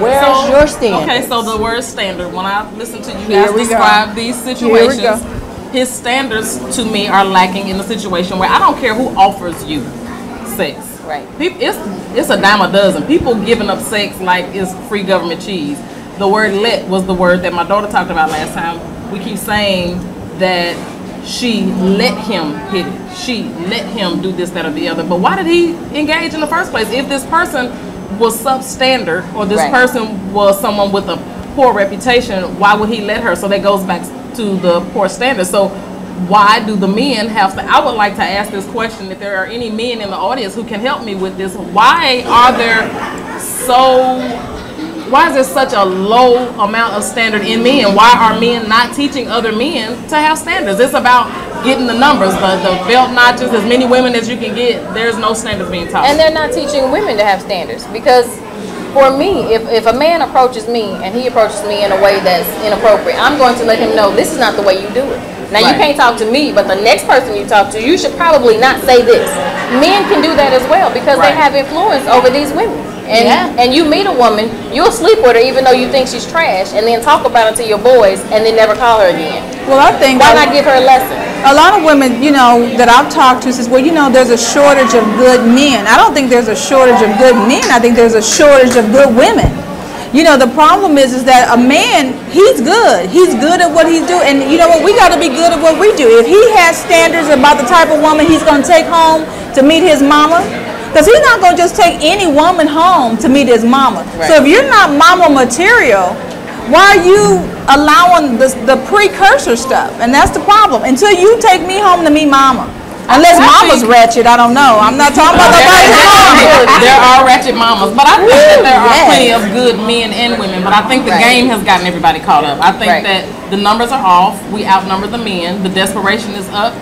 Where's So- your standard? Okay, so the word standard, when I listen to you guys we go. describe these situations, his standards to me are lacking in a situation where I don't care who offers you sex. Right. It's it's a dime a dozen. People giving up sex like it's free government cheese. The word "let" was the word that my daughter talked about last time. We keep saying that she let him hit it. She let him do this, that, or the other. But why did he engage in the first place? If this person was substandard or this Right. person was someone with a poor reputation, why would he let her? So that goes back to the poor standard. So why do the men have to? I would like to ask this question: If there are any men in the audience who can help me with this, why are there so? Why is there such a low amount of standard in men? And why are men not teaching other men to have standards? It's about getting the numbers, the, the belt notches, as many women as you can get. There's no standards being taught. And they're not teaching women to have standards because for me, if, if a man approaches me and he approaches me in a way that's inappropriate, I'm going to let him know this is not the way you do it. Now you can't talk to me, but the next person you talk to, you should probably not say this. Men can do that as well because they have influence over these women. And Yeah. and you meet a woman, you'll sleep with her even though you think she's trash, and then talk about it to your boys, and then never call her again. Well, I think Why a- not give her a lesson? a lot of women, you know, that I've talked to says, well, you know, there's a shortage of good men. I don't think there's a shortage of good men. I think there's a shortage of good women. You know, the problem is, is that a man, he's good. He's good at what he's doing. And you know what? We got to be good at what we do. If he has standards about the type of woman he's going to take home to meet his mama, because he's not going to just take any woman home to meet his mama. So if you're not mama material, why are you allowing the, the precursor stuff? And that's the problem. Until you take me home to meet mama. Unless I mama's think- ratchet, I don't know. I'm not talking about nobody's mama. there are ratchet mamas, but I think that there are yes. plenty of good men and women. But I think the Right. game has gotten everybody caught up. I think Right. that the numbers are off. We outnumber the men. The desperation is up.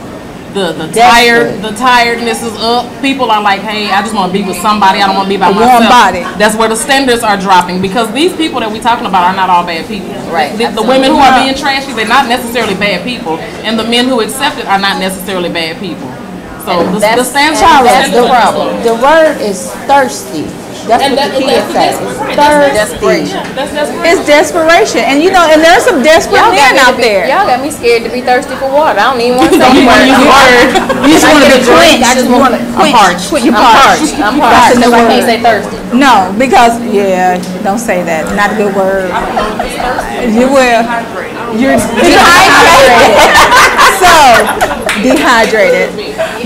The the tired the tiredness is up. People are like, hey, I just want to be with somebody. I don't want to be by A warm myself. body. That's where the standards are dropping because these people that we're talking about are not all bad people. Right, The, the women who are being trashy, they're not necessarily bad people, and the men who accept it are not necessarily bad people. So the, the standards and that's the problem. The word is thirsty. That's And what that- the kids that's say. right, that's Thirsty. desperation. That's that's It's desperation. And you know, and there's some desperate men out be, there. y'all got me scared to be thirsty for water. I don't even want to say Don't the even word. use the word. You just want to be quenched. I just want- to quench. parched. Quench- You're I'm parched. I'm parched. I can't say thirsty. No, because yeah, don't say that. Not a good word. You will. You're dehydrated. so dehydrated.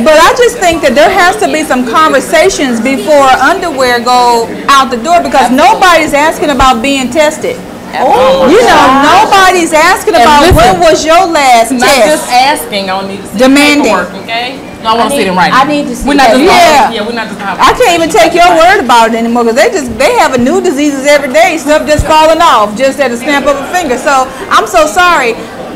But I just think that there has to be some conversations before underwear go out the door because nobody's asking about being tested. Oh, You know, nobody's asking about listen, when was your last Not just asking, I need to Demanding. paperwork, okay? No, I want to see them right. I need to see We're not just talking- Yeah. yeah, we're not just talking. I can't even take your word about it anymore because they just they have a new diseases every day. Stuff just falling off just at a snap of a finger. So I'm so sorry.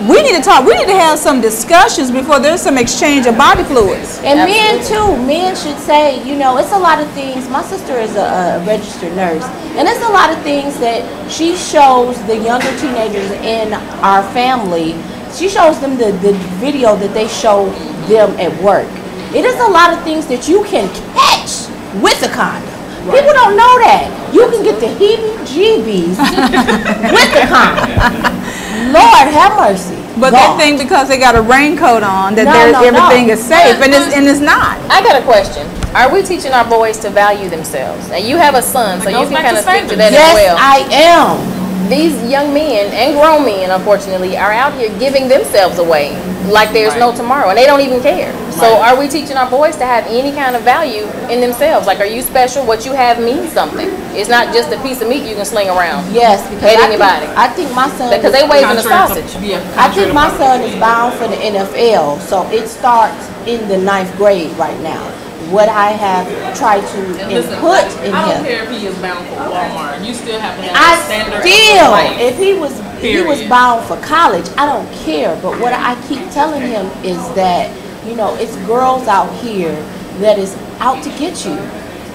We need to talk. We need to have some discussions before there's some exchange of body fluids. And men too. Men should say, you know, it's a lot of things. My sister is a, a registered nurse, and it's a lot of things that she shows the younger teenagers in our family. She shows them the, the video that they show them at work. It is a lot of things that you can catch with a condom. People don't know that. You can get the heebie-jeebies with the condom. Lord have mercy. But God. they think because they got a raincoat on that No, no, everything no. is safe, and it's and it's not. I got a question. Are we teaching our boys to value themselves? And you have a son, so you can kind of speak to that Yes, as well. Yes, I am. These young men and grown men, unfortunately, are out here giving themselves away like there's no tomorrow, and they don't even care. So, are we teaching our boys to have any kind of value in themselves? Like, are you special? What you have means something. It's not just a piece of meat you can sling around. Yes, because Hate I anybody. Think, I think my son. Because they waving the Contrary to- sausage. yeah, I think my son is bound for the NFL, so it starts in the ninth grade right now. What I have tried to And listen, input in I don't him. care if he is bound for Walmart. You still have to have I standard. still, if he was he was bound for college, I don't care. But what I keep telling him is that you know it's girls out here that is out to get you,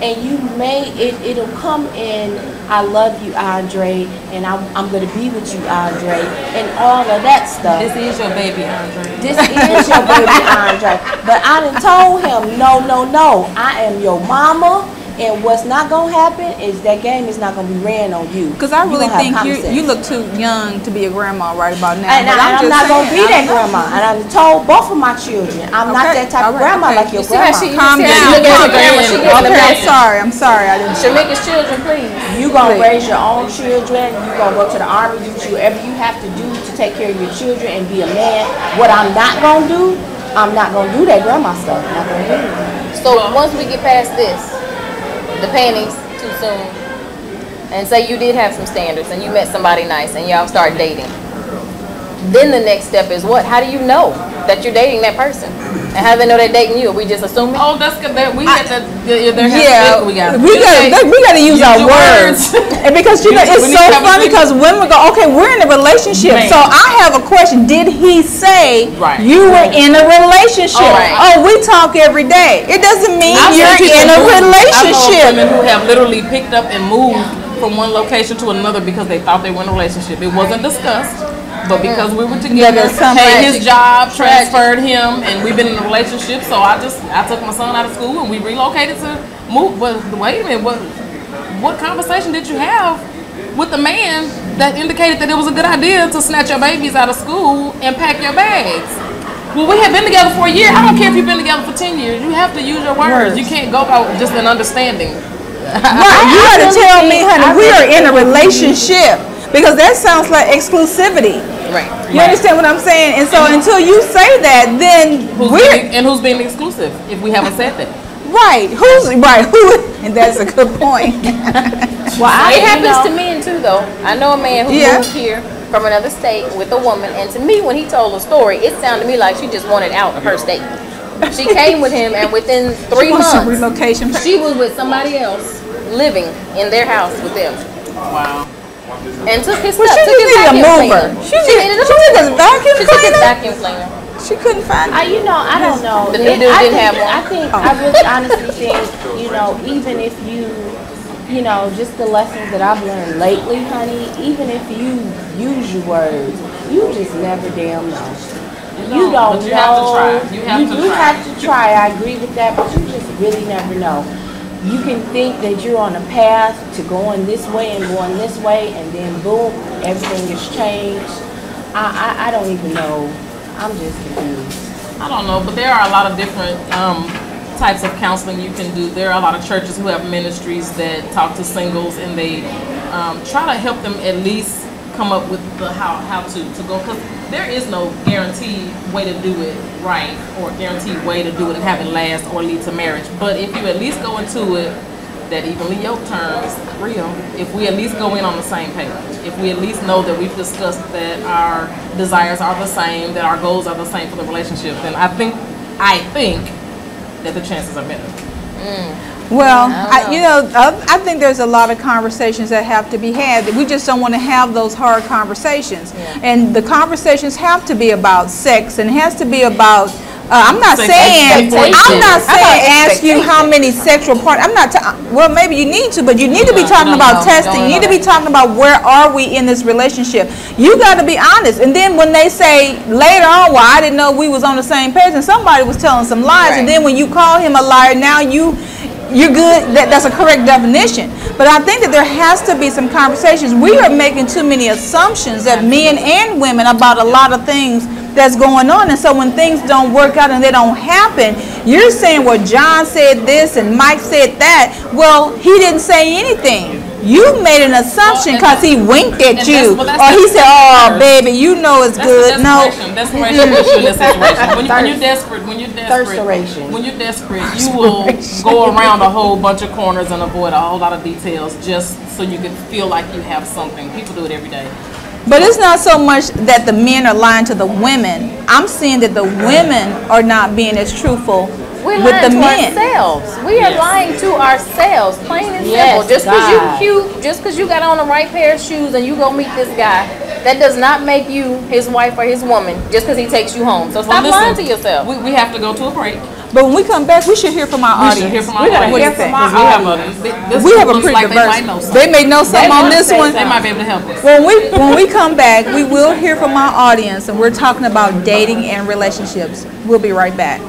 and you may it it'll come in. I love you, Andre, and I'm I'm gonna be with you, Andre, and all of that stuff. This is your baby, Andre. This is your baby Andre. But I done told him, no, no, no. I am your mama And what's not gonna happen is that game is not gonna be ran on you. Because I really gonna think you you look too young to be a grandma right about now. And, but I, I'm am just not gonna be I that don't grandma. And I've told both of my children, I'm not that type all of grandma okay. like your You see how grandma. she- Calm you see how down. she calm her grandma, she down. Okay, I'm sorry. I'm sorry. I didn't. Shamika's children, please. You gonna Please. raise your own children. You gonna go to the army. Do whatever you have to do to take care of your children and be a man. What I'm not gonna do, I'm not gonna do that grandma stuff. Not gonna do it. So once we get past this, the panties. Too soon, and say you did have some standards and you met somebody nice and y'all start dating, then the next step is what? How do you know that you're dating that person? And how do they know they're dating you? Are we just assuming? Oh, that's good. That we had to. There there has Yeah, we got. we gotta we gotta use, Use our words, words. and because you know it's so to funny because women go, okay, we're in a relationship, Man. so I have a question: Did he say Right. you were in a relationship? Right. Oh, we talk every day. It doesn't mean I've you're in a known relationship. women who have literally picked up and moved from one location to another because they thought they were in a relationship. It wasn't discussed, but because we were together, there's some hey, his job transferred him, and we've been in a relationship. So I just I took my son out of school and we relocated to move. But wait a minute, what what conversation did you have with the man that indicated that it was a good idea to snatch your babies out of school and pack your bags? Well, we have been together for a year. I don't care if you've been together for 10 years. You have to use your words. You can't go by just an understanding. Right, you I gotta tell me, honey, I we are in a think- relationship because that sounds like exclusivity. Right. You understand what I'm saying? And so until you say that, then Who's we're being, and who's being exclusive if we haven't said that? right. Who's right? Who? And that's a good point. Well, I It happens know, to men too, though. I know a man who Yeah. moved here from another state with a woman, and to me, when he told the story, it sounded to me like she just wanted out of her state. She came with him, and within three She months, relocation. she was with somebody else living in their house with them, Wow. And took his Well, stuff. she took his needed a mover. cleaner. She, She need- needed a she needed a mover. vacuum She took his cleaner. vacuum cleaner. She couldn't find I, it. you know, I don't know. The new dude didn't have one. I think, oh. I really honestly think, you know, even if you, you know, just the lessons that I've learned lately, honey, even if you use your words, you just never damn know. You don't but you have to know. try. You have to do try. have to try. I agree with that, but you just really never know. You can think that you're on a path to going this way and going this way, and then boom, everything has changed. I, I, I don't even know. I'm just confused. I don't know, but there are a lot of different um, types of counseling you can do. There are a lot of churches who have ministries that talk to singles and they um, try to help them at least come up with the how how to to go because there is no guaranteed way to do it right or guaranteed way to do it and have it last or lead to marriage. But if you at least go into it that evenly yoked terms real if we at least go in on the same page if we at least know that we've discussed that our desires are the same that our goals are the same for the relationship then i think i think that the chances are better mm. Well, I don't I, you know, I, I think there's a lot of conversations that have to be had. We just don't want to have those hard conversations. And the conversations have to be about sex and it has to be about. Uh, I'm not Sex saying. I'm not saying about ask you how many sexual part. I'm not. Ta- well, maybe you need to, but you need to be talking no, about no, testing. no, You need to no. be talking about where are we in this relationship. You got to be honest. And then when they say later on, well, I didn't know we was on the same page, and somebody was telling some lies, and then when you call him a liar, now you you're good. That, that's a correct definition. But I think that there has to be some conversations. We are making too many assumptions that men and women about a lot of things that's going on. And so when things don't work out and they don't happen, you're saying, well, John said this and Mike said that. Well, he didn't say anything. You made an assumption because he winked at you, well, or he said, "Oh, baby, you know it's That's good." No, desperation. Desperation puts you in this situation. When, you, when you're desperate, when you're desperate, when you're desperate, you will go around a whole bunch of corners and avoid a whole lot of details just so you can feel like you have something. People do it every day. But it's not so much that the men are lying to the women. I'm seeing that the women are not being as truthful We're with lying the to men. ourselves. We are Yes. lying to ourselves, plain and Yes, simple. Just because you God. cute, just because you got on the right pair of shoes and you go meet this guy, that does not make you his wife or his woman. Just because he takes you home, so stop Well, lying listen, to yourself. We, we have to go to a break. But when we come back, we should hear from our We audience. should hear from our We gotta audience. hear from our Because we have a, audience. this we have a pretty like they diverse. might know something. They may know something on this say one. They might be able to help us. When we when we come back, we will hear from our audience, and we're talking about dating and relationships. We'll be right back.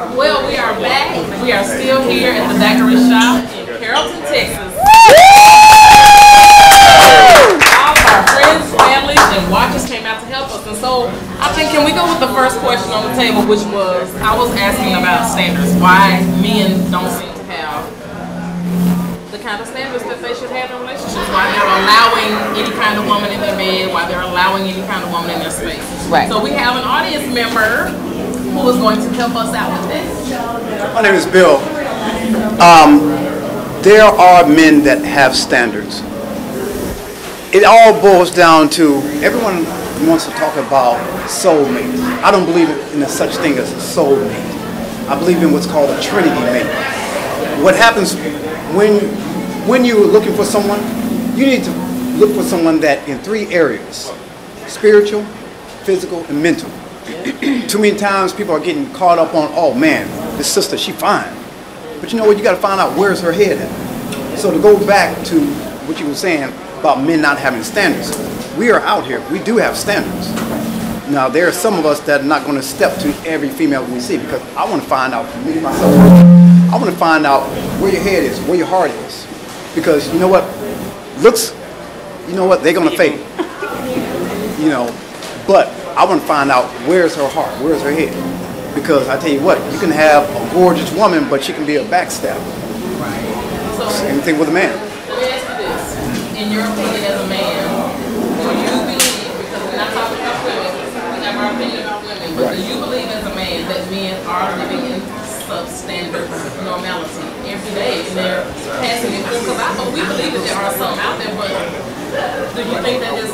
Well, we are back. We are still here at the Daiquiri Shop in Carrollton, Texas. All of our friends, families, and watchers came out to help us. And so I think, can we go with the first question on the table, which was, I was asking about standards. Why men don't seem to have the kind of standards that they should have in relationships. Why they're allowing any kind of woman in their bed, why they're allowing any kind of woman in their space. Right. So we have an audience member who is going to help us out with that. My name is Bill. Um, there are men that have standards. It all boils down to everyone wants to talk about soulmate. I don't believe in a such thing as a soulmate. I believe in what's called a trinity mate. What happens when when you're looking for someone, you need to look for someone that in three areas: spiritual, physical, and mental. Too many times people are getting caught up on, oh man, this sister, she fine. But you know what, you gotta find out where's her head at. So to go back to what you were saying about men not having standards, we are out here, we do have standards. Now there are some of us that are not gonna step to every female we see because I wanna find out, me myself, I wanna find out where your head is, where your heart is. Because you know what, looks, you know what, they're gonna fade. You know, but I want to find out where's her heart, where's her head. Because I tell you what, you can have a gorgeous woman, but she can be a backstabber. So Same thing with a man. let me ask you this. In your opinion as a man, do you believe, because we're not talking about women, we have our opinion about women, but do you believe as a man that men are living in substandard normality every day and they're passing it through? Because I know we believe that there are some out there, but do you think that is,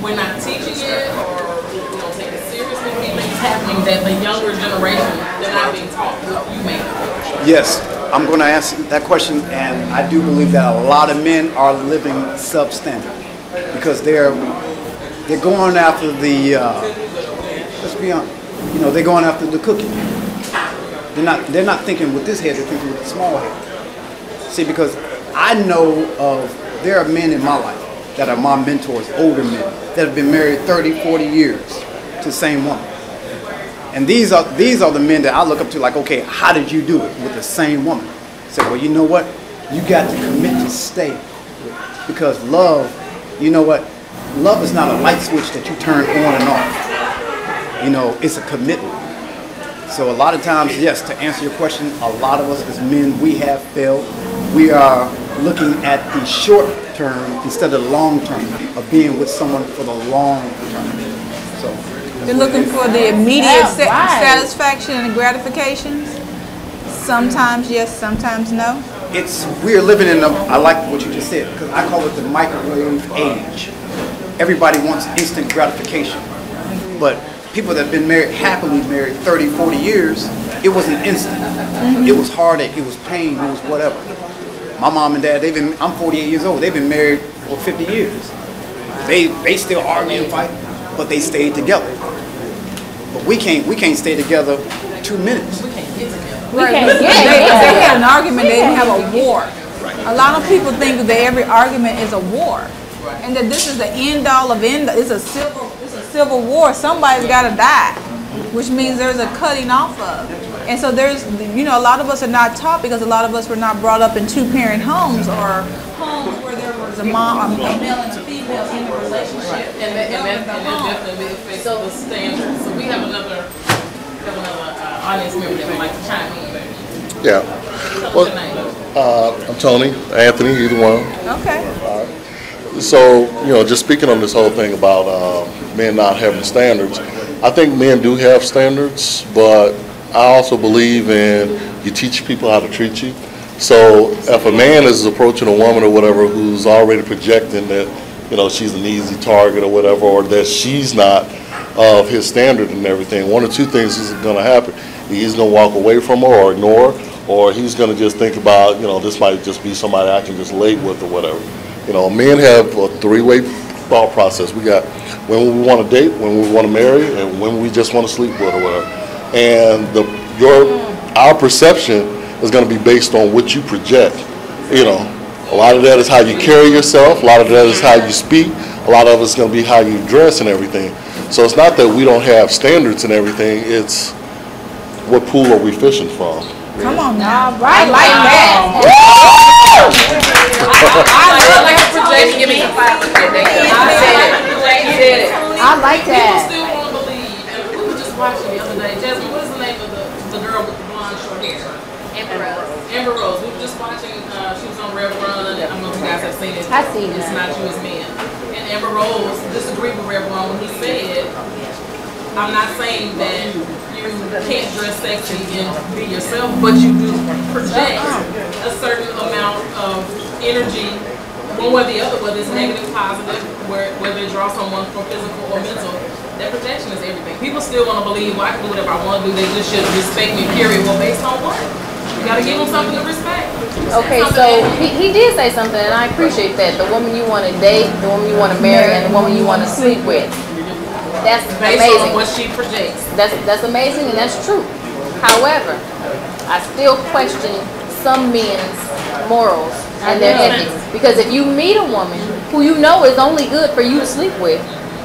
we're not teaching it or take seriously? That the younger generation, they're not being taught make? Yes, I'm going to ask that question, and I do believe that a lot of men are living substandard because they're they're going after the. Uh, let's be honest, you know, they're going after the cookie. They're not. They're not thinking with this head. They're thinking with the small head. See, because I know of there are men in my life that are my mentors, older men that have been married 30, 40 years to the same woman. And these are these are the men that I look up to. Like, okay, how did you do it with the same woman? Say, well, you know what? You got to commit to stay, because love. You know what? Love is not a light switch that you turn on and off. You know, it's a commitment. So a lot of times, yes, to answer your question, a lot of us as men, we have failed. We are looking at the short term instead of long term of being with someone for the long term. So. They're looking for the immediate Yeah, sa- right. satisfaction and gratifications. Sometimes yes, sometimes no. it's we're living in a I like what you just said because I call it the microwave age. Everybody wants instant gratification. But people that have been married happily married 30, 40 years, it wasn't instant. Mm-hmm. It was heartache, it was pain, it was whatever. My mom and dad, they've been I'm 48 years old, they've been married for 50 years. They they still argue and fight, but they stayed together. But we can't we can't stay together two minutes. We can't get together. We Right. can't If get they, they it. had an argument, they didn't have a war. A lot of people think that every argument is a war, and that this is the end all of end. It's a civil, it's a civil war. Somebody's got to die, which means there's a cutting off of. And so there's, you know, a lot of us are not taught because a lot of us were not brought up in two-parent homes or homes where there was a mom, a male and a female in a relationship. And that, and that, and that definitely affects the standards. So we have another, we have another uh, audience member that would like to chime in. Yeah. Tell us your name. Uh, I'm Tony, Anthony, either one. Okay. So, you know, just speaking on this whole thing about uh, men not having standards, I think men do have standards, but I also believe in you teach people how to treat you. So if a man is approaching a woman or whatever who's already projecting that, you know, she's an easy target or whatever, or that she's not of his standard and everything, one or two things is gonna happen. He's gonna walk away from her or ignore, her, or he's gonna just think about, you know, this might just be somebody I can just lay with or whatever. You know, men have a three-way thought process. We got when we want to date, when we want to marry, and when we just want to sleep with or whatever. And the your our perception is going to be based on what you project. You know, a lot of that is how you carry yourself. A lot of that is how you speak. A lot of it's going to be how you dress and everything. So it's not that we don't have standards and everything. It's what pool are we fishing from? Come on now. Right, I like that. I like a projection. Give me some five. I like People that. still won't believe, and we were just watching other what is the name of the, the girl with the blonde short hair? Amber Rose. Amber Rose. We were just watching. Uh, she was on Rev Run. I don't know if you guys have seen it. I've seen It's not you, it's men. And Amber Rose disagreed with Rev Run when he said, "I'm not saying that you can't dress sexy and be yourself, but you do project a certain amount of energy." One way or the other, whether it's negative, positive, where, whether it draws someone from physical or mental, that projection is everything. People still want to believe, well, I can do whatever I want to do, they just should respect me, period. Well, based on what? You gotta give them something to respect. Okay, so he, he did say something, and I appreciate that. The woman you want to date, the woman you want to marry, and the woman you want to sleep with. That's based amazing. on what she projects. That's that's amazing, and that's true. However, I still question some men's morals and their ethics because if you meet a woman who you know is only good for you to sleep with,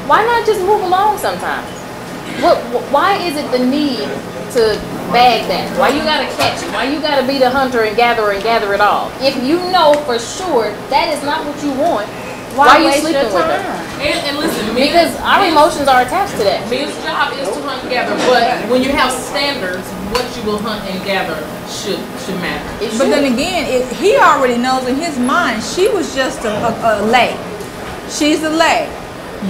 why not just move along sometimes? What? Why is it the need to bag that? Why you gotta catch it? Why you gotta be the hunter and gatherer and gather it all? If you know for sure that is not what you want, why, are you sleeping with her? And, and listen, men, Because our emotions are attached to that. Men's job is to hunt and gather, but when you have standards, what you will hunt and gather should should matter. It But should. then again, it, he already knows in his mind she was just a, a, a lay. She's a lay.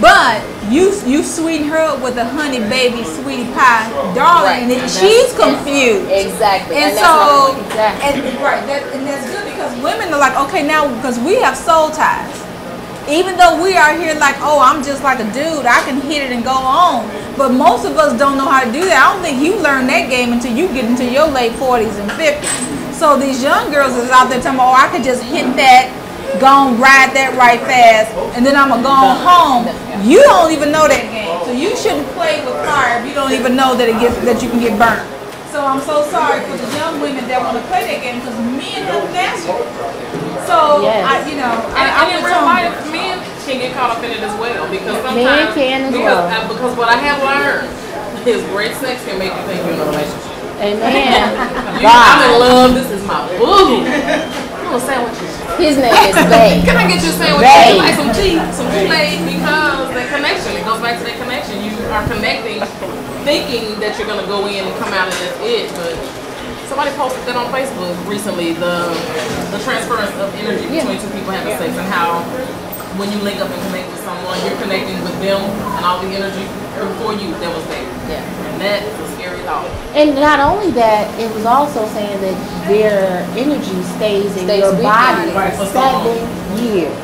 But you you sweeten her up with a honey baby sweetie pie, darling, Right. and it, she's confused. Exactly. And, that's so, exactly. and right, that, and that's good because women are like, okay, now because we have soul ties. Even though we are here like, oh, I'm just like a dude, I can hit it and go on. But most of us don't know how to do that. I don't think you learn that game until you get into your late 40s and 50s. So these young girls is out there talking about, oh, I could just hit that, go and ride that right fast, and then I'm gonna go on home. You don't even know that game. So you shouldn't play with fire if you don't even know that it gets that you can get burned. So I'm so sorry for the young women that want to play that game because men have mastered it. So Yes. I, you know, And, I, and I'm in with real Tony. life, men can get caught up in it as well because sometimes Men can as because, well. uh, because what I have learned is great sex can make you think you're in a relationship. Amen. You, I'm in love. This is my boo. I'm gonna sandwiches. His name is Bay. Can I get you a sandwich? Babe. Like some tea, some Kool-Aid because the connection. It goes back to that connection. You are connecting, thinking that you're gonna go in and come out and that's it, but. Somebody posted that on Facebook recently, the the transference of energy between two people having sex and how when you link up and connect with someone, you're connecting with them and all the energy before you that was there. Yeah. And that was scary thought. And not only that, it was also saying that their energy stays in Stays your body you. Right, for for so long. seven years.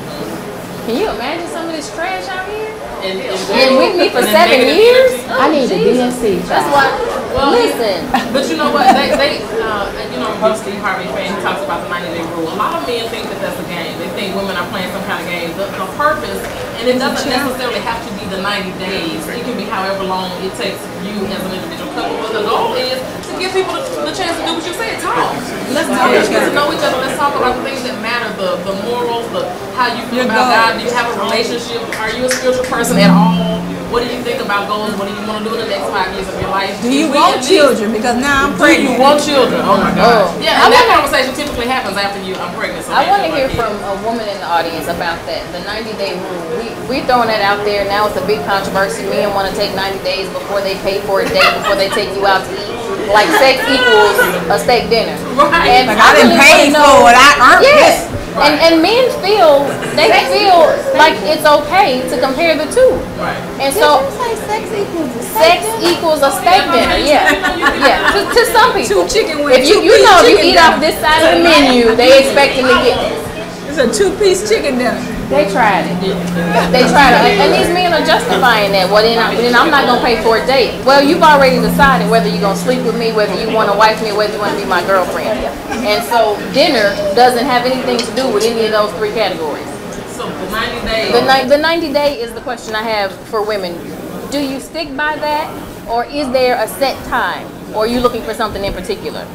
Can you imagine some of this trash out here? And, and, And with me for seven years? energy. I need a oh, Jesus. DNC. That's child. why. Well, listen. But you know what? They, they uh, you know, big Steve Harvey fan. Talks about the 90 day rule. A lot of men think that that's a game. They think women are playing some kind of game. The, the purpose, and it doesn't necessarily have to be the 90 days. It can be however long it takes you as an individual couple. But the goal is to give people the, the chance to do what you said. Talk. Let's talk. Let's get to know each other. Let's talk about the things that matter. The the morals. The how you feel Your about. God. Do you have a relationship? Are you a spiritual person at all? What do you think about goals? What do you want to do in the next five years of your life? Do you want children? Because now I'm pregnant. do you want children? Oh my Oh. God. Yeah, I and that wanna- conversation typically happens after you, I'm pregnant. So I want to hear like from a woman in the audience about that. The 90 day rule. We we throwing that out there now. It's a big controversy. Men want to take 90 days before they pay for a date, before they take you out to eat. Like sex equals a steak dinner. Right. And Like I didn't really pay for it. I earned Yeah. this. And, and men feel, they feel like it's okay to compare the two. Right. And Did so, you say sex equals a sex equals a steak dinner, yeah. Yeah, to, to some people. Two chicken wings. If you, you know, if you chicken eat off this side of the menu, they expect expecting to get, It's a two-piece chicken dinner. They tried it. They tried it. And these men are justifying that. Well, then, I, then I'm not going to pay for a date. Well, you've already decided whether you're going to sleep with me, whether you want to wife me, whether you want to be my girlfriend. And so dinner doesn't have anything to do with any of those three categories. So the 90 days. The, ni- the 90 day is the question I have for women. Do you stick by that, or is there a set time, or are you looking for something in particular?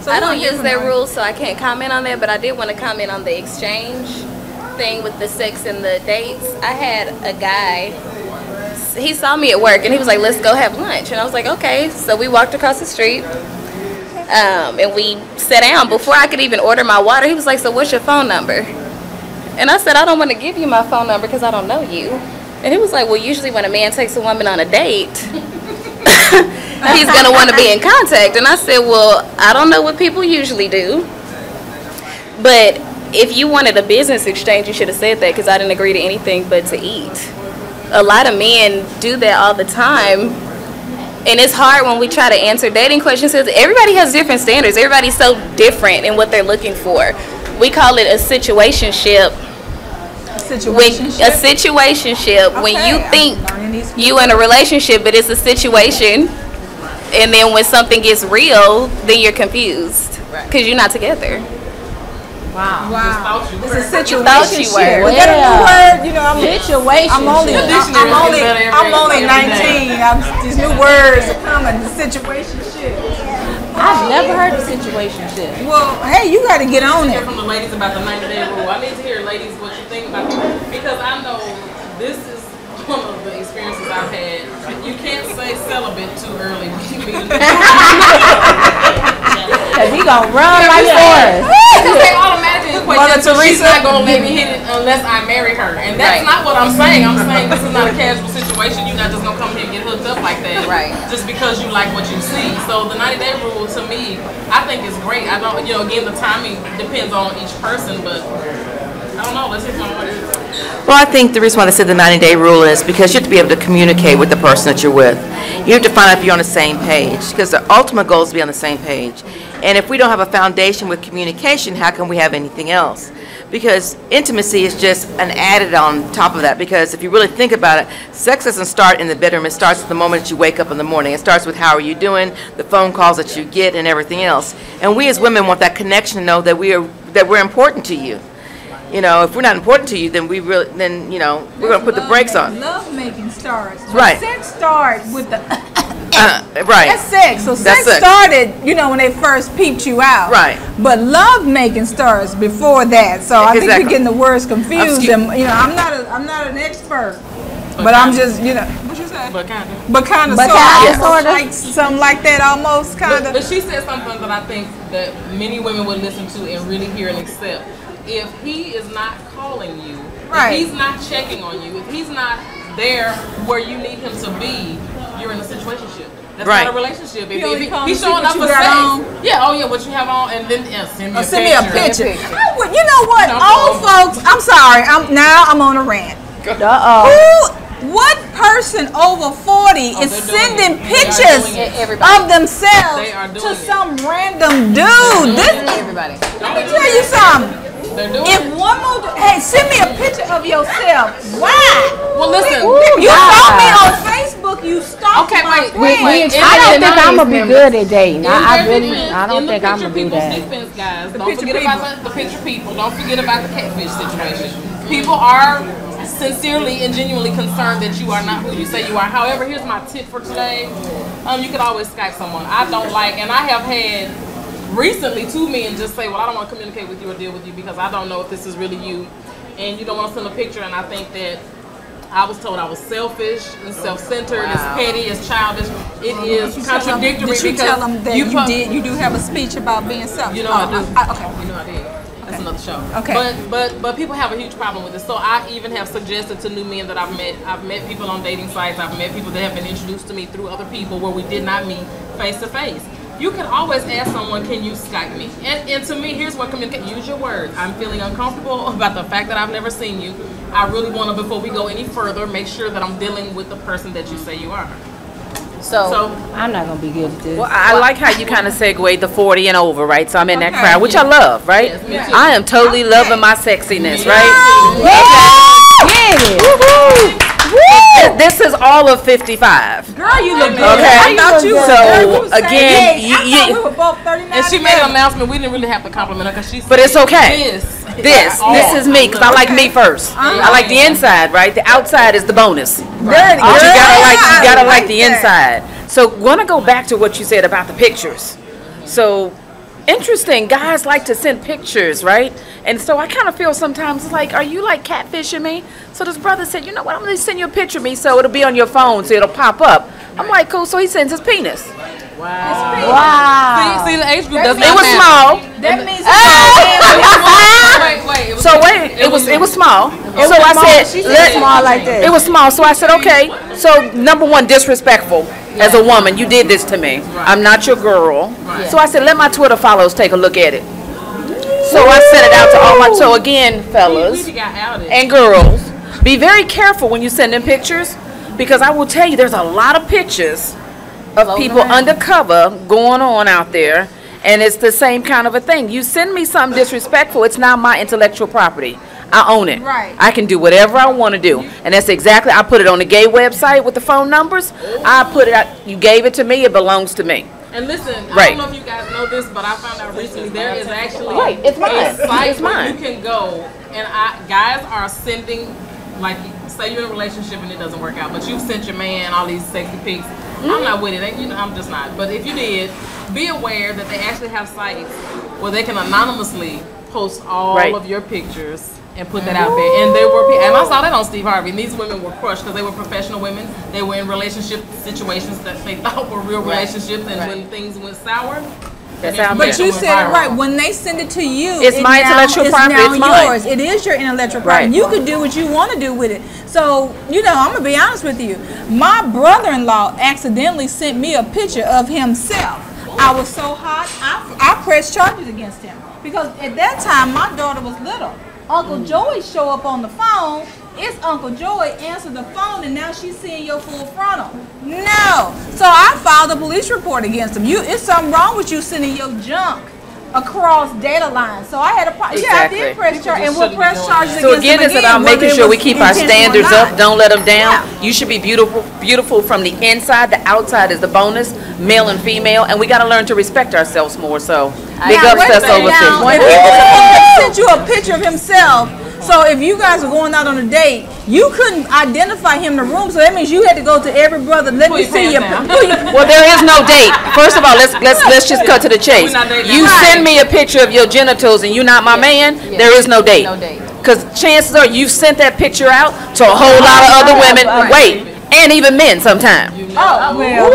So I don't use their rules, so I can't comment on that. But I did want to comment on the exchange thing with the sex and the dates. I had a guy. He saw me at work and he was like, "Let's go have lunch." And I was like, "Okay." So we walked across the street, um, and we sat down. Before I could even order my water, he was like, "So what's your phone number?" And I said, "I don't want to give you my phone number because I don't know you." And he was like, "Well, usually when a man takes a woman on a date." he's gonna want to be in contact. And I said, well, I don't know what people usually do, but if you wanted a business exchange, you should have said that because I didn't agree to anything but to eat. A lot of men do that all the time. And it's hard when we try to answer dating questions because everybody has different standards. Everybody's so different in what they're looking for. We call it a situationship. When a Situationship. situationship, when you think you in a relationship, but it's a situation, and then when something gets real, then you're confused because you're not together. Wow. thought you It's were. a You thought you situationship. were. A new word? You know, I'm, Situation. I'm only, The I'm, I'm only, I'm only 19. I'm, these new words are coming. The situationship. I've never heard of situationship. Well, hey, you got to get on hear it. from the ladies about the 90 day rule. I need to hear, ladies, what you think about it. Because I know this is one of the experiences I've had. You can't say celibate too early when you a new Cause he gonna run like Forrest. Because they automatically equate Mother that to she's Teresa? not gonna let me hit it unless I marry her. And that's Right. not what I'm saying. I'm saying this is not a casual situation. You're not just gonna come here and get hooked up like that. Right. Just because you like what you see. So the 90 day rule to me, I think is great. I don't, you know, again, the timing depends on each person, but I don't know. Let's hear from what it is. Well, I think the reason why they said the 90-day rule is because you have to be able to communicate with the person that you're with. You have to find out if you're on the same page, because the ultimate goal is to be on the same page. And if we don't have a foundation with communication, how can we have anything else? Because intimacy is just an added on top of that, because if you really think about it, sex doesn't start in the bedroom, it starts at the moment that you wake up in the morning. It starts with how are you doing, the phone calls that you get, and everything else. And we as women want that connection to know that we are, that we're important to you. You know, if we're not important to you, then we really, then, you know, we're gonna put the brakes on. Love making starts. Right. Sex starts with the. Uh, Right. That's sex. So That's sex sex. started, you know, when they first peeped you out. Right. But love making starts before that. So I think Exactly. we're getting the words confused. Excuse- And you know, I'm not a, I'm not an expert, but I'm just, you know, what you say? But kind of. But kind of, But sort kinda, sorta. like something like that, almost kind But, but she said something that I think that many women would listen to and really hear and accept. If he is not calling you, Right. if he's not checking on you, if he's not there where you need him to be, you're in a situation. That's Right. not a relationship. If, if he- he's showing up for got sex, on. yeah, oh yeah, what you have on, and then yeah, send me Or a send me a picture. picture. I would, you know what? No Old problem. folks, I'm sorry. I'm now I'm on a rant. Uh-oh. Who, what person over 40 is Oh, they're sending it. Pictures doing it. Everybody. of themselves They are to it. some random dude? This, Everybody. let me tell you something. They're doing If it. one more, hey, send me a picture of yourself. Why? Well, listen. You saw me on Facebook. You stalked Okay, my wait, friend. wait, wait. I don't think I'm gonna be good at dating. I, I really, defense- I don't think I'm gonna do people's that. defense, guys. don't forget people. about the, the picture people. Don't forget about the catfish situation. People are sincerely and genuinely concerned that you are not who you say you are. However, here's my tip for today. Um, you can always Skype someone. I don't like, and I have had recently two men just say, "Well, I don't want to communicate with you or deal with you because I don't know if this is really you," and you don't want to send a picture. And I think that I was told I was selfish and oh, self-centered, it's petty, it's childish. It is Did you contradictory Did you tell them that you, put- did? You do have a speech about being selfish. You know I oh, do. okay. You know I did. That's another show. Okay. But but but people have a huge problem with it. So I even have suggested to new men that I've met. I've met people on dating sites. I've met people that have been introduced to me through other people where we did not meet face to face. You can always ask someone, "Can you Skype me?" And, and to me, here's what communicate. Use your words. I'm feeling uncomfortable about the fact that I've never seen you. I really want to, before we go any further, make sure that I'm dealing with the person that you say you are. So, So I'm not gonna be good at this. Well, I like how you kind of segue the 40 and over, right? So I'm in that crowd, which I love, right? Yes, me too. I am totally loving my sexiness, right? Th- This is all of 55. Girl, you look good. Okay. I thought you So, girl, you again, saying- you- I you- thought we were both 39. And she made an announcement. We didn't really have to compliment her because she. But it's okay. This, This, this is me, because I like me first. I like the inside, right? The outside is the bonus. Dirty. But you gotta like, you I gotta like the that. inside. So, wanna go back to what you said about the pictures. So, interesting, guys like to send pictures, right? And so I kind of feel sometimes like, are you like catfishing me? So this brother said, you know what, I'm gonna send you a picture of me so it'll be on your phone, so it'll pop up. I'm like, cool, so he sends his penis. wow. See, see, the age group doesn't. It was matter. small. That means Wait, wait. It was, So wait, it was it was small. So I said, She let- said small like this. It was small, so I said, okay. So number one, disrespectful. As a woman, you did this to me. I'm not your girl. So I said, let my Twitter followers take a look at it. So I sent it out to all my. So again, fellas We got outed. and girls, be very careful when you send in pictures, because I will tell you, there's a lot of pictures of people undercover going on out there, and it's the same kind of a thing. You send me something disrespectful, it's now my intellectual property. I own it. Right. I can do whatever I want to do, and that's exactly. I put it on the gay website with the phone numbers. I put it out. You gave it to me. It belongs to me. And listen, I don't know if you guys know this, but I found out recently there is actually Right, it's mine. a site It's where mine. you can go and I, guys are sending, like, say you're in a relationship and it doesn't work out, but you've sent your man all these sexy pics. I'm mm-hmm. not with it. You know, I'm just not. But if you did, be aware that they actually have sites where they can anonymously post all Right. of your pictures and put that out there. And there were and I saw that on Steve Harvey. And these women were crushed because they were professional women. They were in relationship situations that they thought were real relationships, and when things went sour, That's the out But you went said it right. When they send it to you, It's it my now- intellectual it's property, now it's mine. yours. It is your intellectual property. Right. You could do what you want to do with it. So you know, I'm gonna be honest with you. My brother-in-law accidentally sent me a picture of himself. I was so hot, I, I pressed charges against him because at that time my daughter was little. Uncle Joey show up on the phone. It's Uncle Joey answer the phone, and now she's seeing your full frontal. No, so I filed a police report against him. You, it's something wrong with you sending your junk across data lines. So I had a pro- yeah, I did press charge, and we'll press charges. So against again, him it's about making sure we keep our standards up. Don't let them down. Yeah. You should be beautiful, beautiful from the inside. The outside is the bonus, male and female, and we got to learn to respect ourselves more. So big Now, ups wait to a us Now, if he was the one that sent you a picture of himself, so if you guys are going out on a date, you couldn't identify him in the room. So that means you had to go to every brother. Let Pull me your see pants your. your- Well, there is no date. First of all, let's let's let's just cut to the chase. We're not dating You send me a picture of your genitals and you're not my man. There is no date. No date. Because chances are you've sent that picture out to a whole lot of other women. Wait, and even men sometimes. Oh well.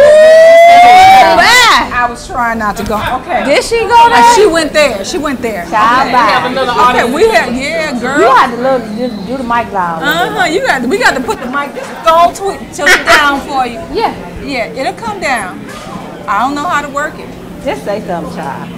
I was trying not to go. Okay. Did she go And there? she went there. She went there. Child, We have bye. another Okay, audience. we have, yeah, girl. You girl. had to look, do, do the mic loud. Uh huh. You got we got to put the mic this go tweet tilt it down for you. Yeah. Yeah, it'll come down. I don't know how to work it. Just say something, child.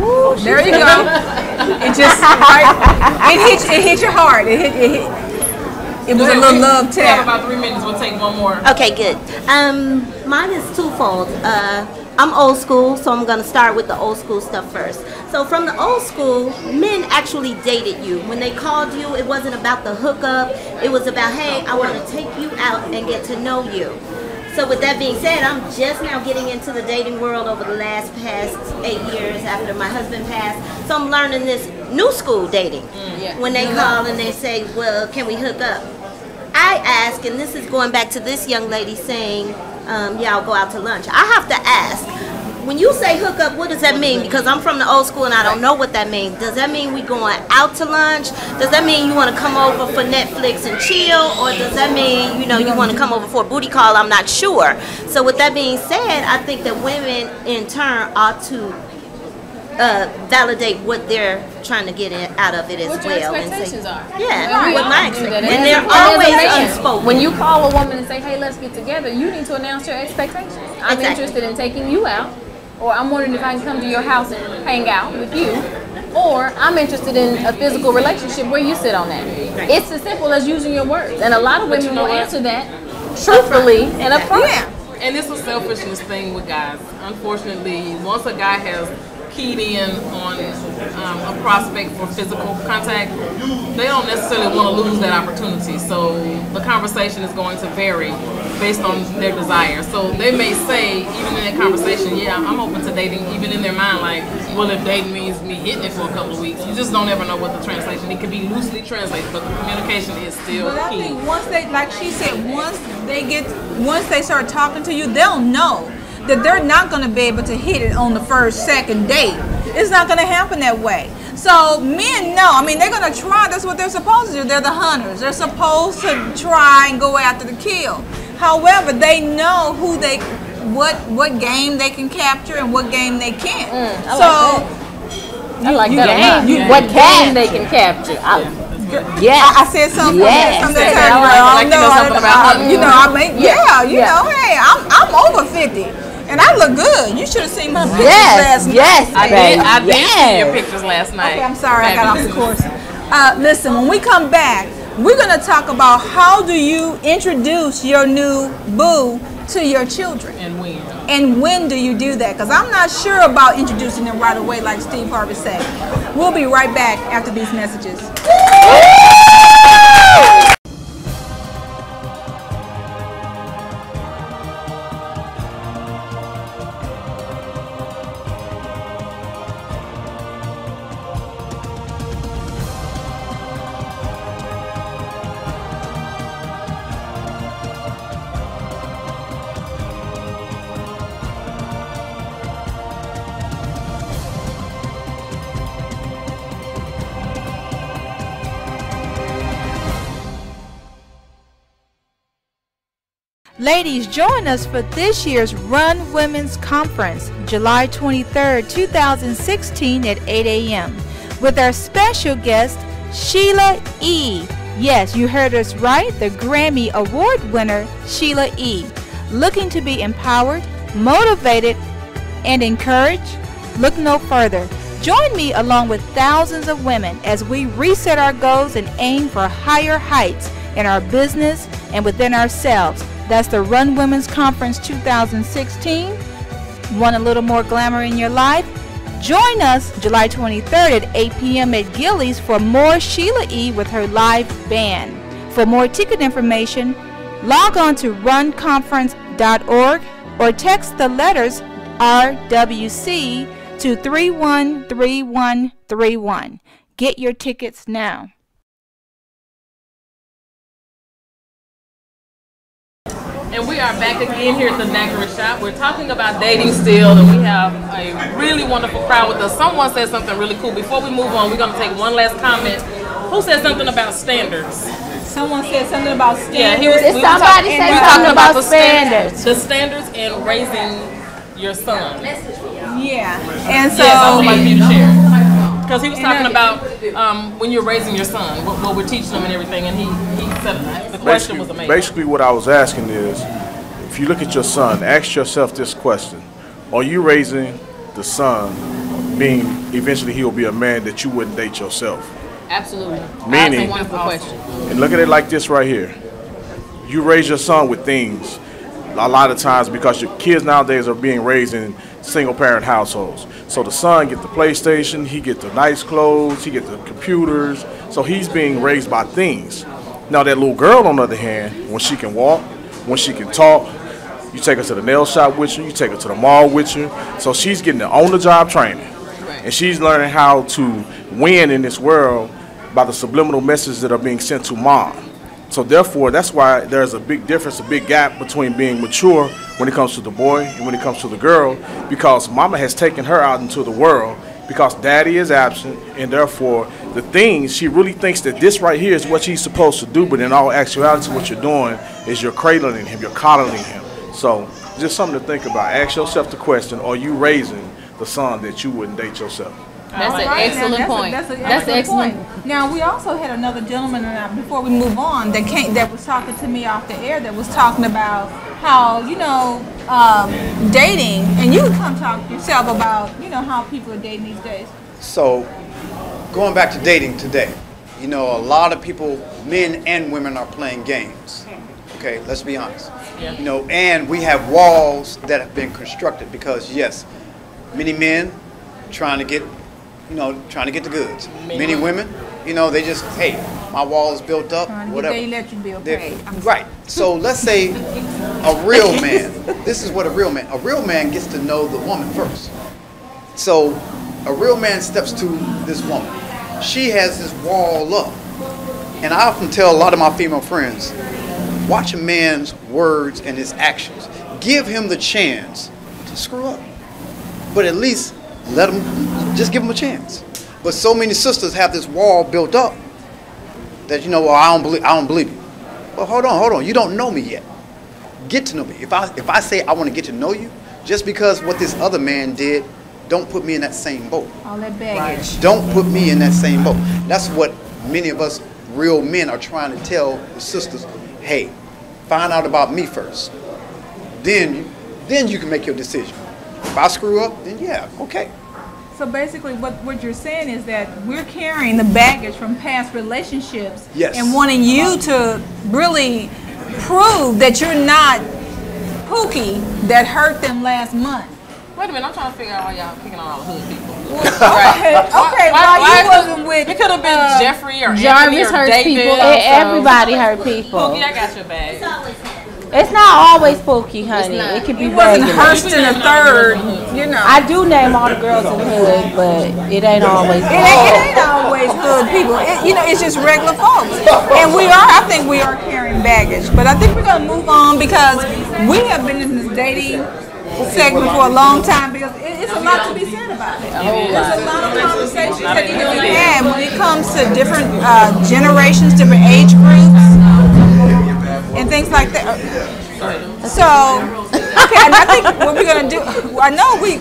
There you go. It just right, it hit it hit your heart. It hit it hit. It was a little love We have tap. about three minutes. We'll take one more. Okay, good. Um, mine is twofold. Uh, I'm old school, so I'm gonna start with the old school stuff first. So from the old school, men actually dated you. When they called you, it wasn't about the hookup. It was about, hey, I want to take you out and get to know you. So with that being said, I'm just now getting into the dating world over the last past eight years after my husband passed. So I'm learning this new school dating. When they call and they say, well, can we hook up? I ask, and this is going back to this young lady saying, um, yeah, I'll go out to lunch. I have to ask, when you say hook up, what does that mean? Because I'm from the old school and I don't know what that means. Does that mean we going out to lunch? Does that mean you want to come over for Netflix and chill? Or does that mean, you know, you want to come over for a booty call? I'm not sure. So with that being said, I think that women in turn ought to uh, validate what they're trying to get in, out of it as What your well. and say- expectations are. Yeah, what my expectations. And they're a- and as a always unspoken. When you call a woman and say, hey, let's get together, you need to announce your expectations. I'm Exactly. interested in taking you out, or I'm wondering if I can come to your house and hang out with you, or I'm interested in a physical relationship. Where you sit on that? It's as simple as using your words. And a lot of women you know will what? answer that truthfully and upfront. Yeah. And it's a selfishness thing with guys. Unfortunately, once a guy has keyed in on um, a prospect for physical contact, they don't necessarily want to lose that opportunity. So the conversation is going to vary based on their desire. So they may say, even in that conversation, yeah, I'm open to dating, even in their mind, like, well, if dating means me hitting it for a couple of weeks, you just don't ever know what the translation. It could be loosely translated, but the communication is still But I key. think once they, like she said, once they get, once they start talking to you, they'll know that they're not going to be able to hit it on the first, second date. It's not going to happen that way. So men know. I mean, they're going to try. That's what they're supposed to do. They're the hunters. They're supposed to try and go after the kill. However, they know who they, what what game they can capture and what game they can't. Mm, I so. I like you that a game. lot. You- what you game game. they can capture. I, Yes. I, I said something. Yes. Something Okay, that I like- I like to no, know something about I- You know, I mean, Yeah. yeah, you Yeah. know, hey, I'm I'm over fifty, and I look good. You should have seen my pictures Yes, last night. yes, I babe, did, I did see your pictures last night. Okay, I'm sorry, I got off the course. Uh, listen, when we come back, we're gonna talk about how do you introduce your new boo to your children. And when. And when do you do that? Because I'm not sure about introducing them right away, like Steve Harvey said. We'll be right back after these messages. Ladies, join us for this year's Run Women's Conference, July 23rd, 2016 at 8 a.m. with our special guest, Sheila E. Yes, you heard us right, the Grammy Award winner, Sheila E. Looking to be empowered, motivated, and encouraged? Look no further. Join me along with thousands of women as we reset our goals and aim for higher heights in our business and within ourselves. That's the Run Women's Conference 2016. Want a little more glamour in your life? Join us July 23rd at 8 p.m. at Gilley's for more Sheila E. with her live band. For more ticket information, log on to runconference.org or text the letters RWC to 313131. Get your tickets now. And we are back again here at the Daiquiri Shop. We're talking about dating still, and we have a really wonderful crowd with us. Someone said something really cool. Before we move on, we're going to take one last comment. Who said something about standards? Someone said something about standards. Yeah, he was. Did we were somebody talking- say we were something talking about the standards? The standards in raising your son. Yeah. And so yes, I would like you to share. Because he was talking about um, when you're raising your son, what, what we're teaching him and everything, and he, he said the question was Basically, amazing. basically what I was asking is, if you look at your son, ask yourself this question. Are you raising the son, being eventually he'll be a man that you wouldn't date yourself? Absolutely. Meaning- That's a wonderful question. And look at it like this right here. You raise your son with things a lot of times because your kids nowadays are being raised in single parent households. So the son get the PlayStation, he get the nice clothes, he get the computers. So he's being raised by things. Now that little girl on the other hand, when she can walk, when she can talk, you take her to the nail shop with you, you take her to the mall with you. So she's getting the on the job training. And she's learning how to win in this world by the subliminal messages that are being sent to mom. So therefore, that's why there's a big difference, a big gap between being mature when it comes to the boy and when it comes to the girl, because mama has taken her out into the world because daddy is absent, and therefore the things she really thinks that this right here is what she's supposed to do, but in all actuality, what you're doing is you're cradling him, you're coddling him. So just something to think about. Ask yourself the question: Are you raising the son that you wouldn't date yourself. That's an Right, now, excellent that's a- point. That's, an excellent excellent. point. Now we also had another gentleman uh, before we move on that came that was talking to me off the air that was talking about how you know um, dating, and you can come talk yourself about you know how people are dating these days. So, going back to dating today, you know, a lot of people, men and women, are playing games. Okay, let's be honest. Yeah. You know, and we have walls that have been constructed because yes, many men trying to get, you know, trying to get the goods. Many women, you know, they just hey, my wall is built up, Trying to get whatever. bill They're- paid. I'm Right. So let's say a real man. This is what a real man. A real man gets to know the woman first. So a real man steps to this woman. She has this wall up. And I often tell a lot of my female friends, watch a man's words and his actions. Give him the chance to screw up. But at least let them, just give them a chance. But so many sisters have this wall built up that you know, well, I don't believe I don't believe you. Well, hold on, hold on. You don't know me yet. Get to know me. If I if I say I want to get to know you, just because what this other man did, don't put me in that same boat. All that baggage. Don't put me in that same boat. That's what many of us real men are trying to tell the sisters. Hey, find out about me first. Then, you- then you can make your decision. If I screw up, then yeah, okay. So basically, what, what you're saying is that we're carrying the baggage from past relationships Yes. and wanting you to really prove that you're not Pookie that hurt them last month. Wait a minute, I'm trying to figure out why y'all picking on all the hood people. Okay, okay, Why- why, why- you wasn't with It could have been uh, Jeffrey or Jarvis Anthony or hurts David. people also. Everybody hurt people. Pookie, I got your bag. It's not always Pookie, honey. It could be It wasn't regular. Hurston the third, you know. I do name all the girls in the hood, but it ain't always. It ain't, it ain't always hood people. It, you know, it's just regular folks. And we are, I think we are carrying baggage. But I think we're to move on because we have been in this dating segment for a long time because it, it's a lot to be said about it. There's a lot of conversations that need to be had when it comes to different uh, generations, different age groups, and things like that. So, okay, and I think what we're going to do, I know we,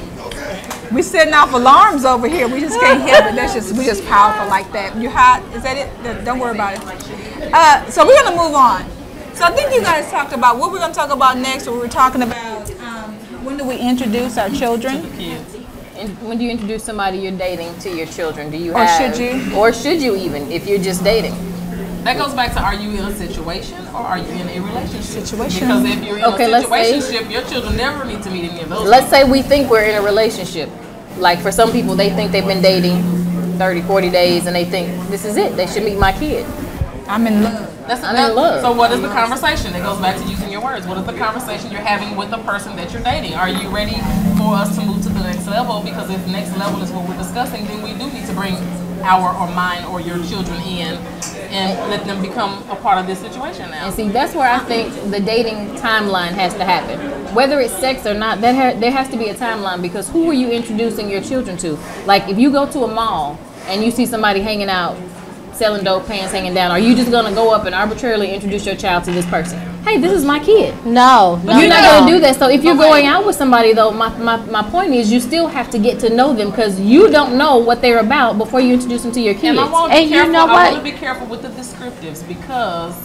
we setting off alarms over here. We just can't help it. That's just we just powerful like that. You hot? Is that it? Don't worry about it. Uh, so we're gonna move on. So I think you guys talked about what we're gonna talk about next. What we were talking about. Um, when do we introduce our children? And when do you introduce somebody you're dating to your children, do you Or have, should you? or should you even, if you're just dating? That goes back to are you in a situation or are you in a relationship? Situation. Because if you're in Okay, a let's say- your children never need to meet any of those. Let's say we think we're in a relationship. Like for some people, they think they've been dating 30, 40 days and they think this is it. They should meet my kid. I'm in love. That's I'm that- in love. So what is the conversation? It goes back to using your words. What is the conversation you're having with the person that you're dating? Are you ready for us to move to the next level? Because if next level is what we're discussing, then we do need to bring our or mine or your children in and let them become a part of this situation now. And see, that's where I think the dating timeline has to happen. Whether it's sex or not, that ha- there has to be a timeline because who are you introducing your children to? Like if you go to a mall and you see somebody hanging out, selling dope, pants hanging down, are you just gonna go up and arbitrarily introduce your child to this person? Hey, this is my kid. No, no, You're not no. gonna do that. So if you're going out with somebody, though, my, my, my point is you still have to get to know them because you don't know what they're about before you introduce them to your kids. And I want to be And you know I what? want to be careful with the descriptives because